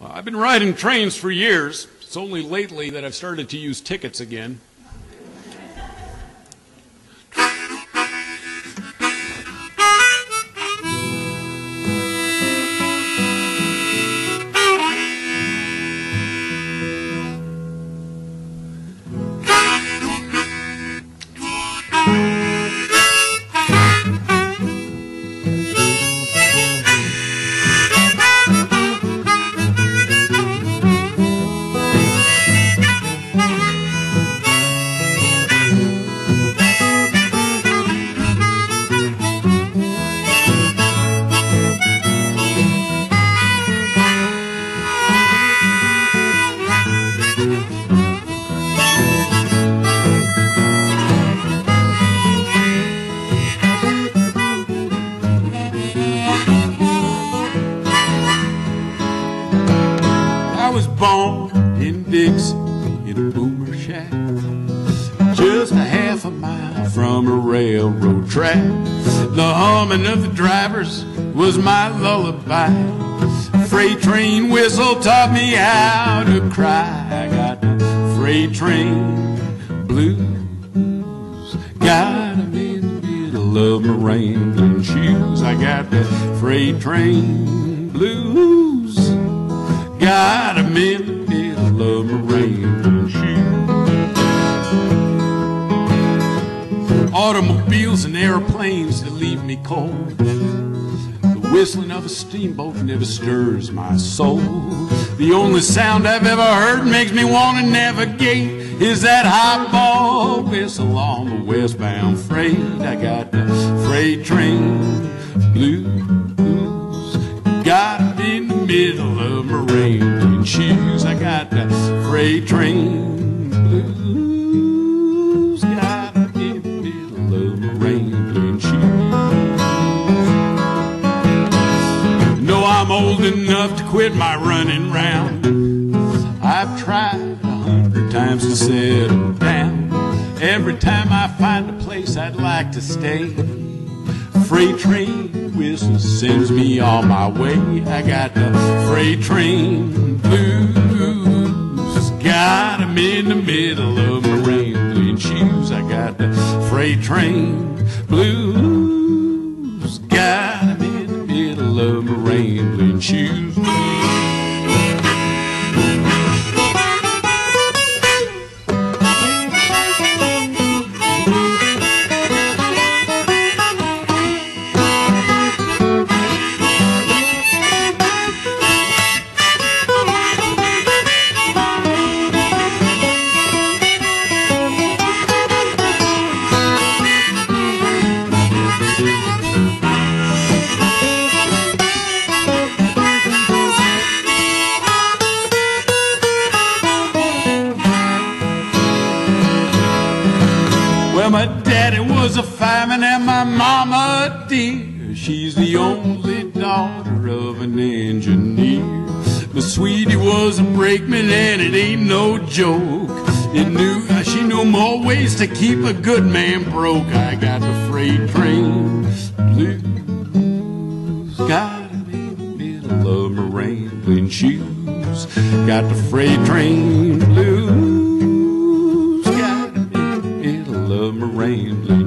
Well, I've been riding trains for years. It's only lately that I've started to use tickets again. Born in Dixie in a boomer shack, just a half a mile from a railroad track. The humming of the drivers was my lullaby. Freight train whistle taught me how to cry. I got freight train blues. Got 'em in the middle of my rambling shoes. I got the freight train blues. Got in the middle of rambling shoes. Automobiles and airplanes that leave me cold. The whistling of a steamboat never stirs my soul. The only sound I've ever heard makes me want to navigate is that highball whistle on the westbound freight. I got the freight train shoes. I got the freight train blues. Got 'em in the middle of my rambling shoes. know I'm old enough to quit my running round. I've tried a hundred times to settle down. Every time I find a place I'd like to stay, freight train whistle sends me on my way. I got the freight train blues. Got 'em in the middle of my rambling shoes. I got the freight train blues. Got 'em in the middle of my rambling shoes. Well, my daddy was a fireman and my mama dear. She's the only daughter of an engineer. My sweetie was a brakeman and it ain't no joke. It knew uh, she knew more ways to keep a good man broke. I got the freight train blues. Got in the middle of my rambling shoes. Got the freight train blues. Got 'em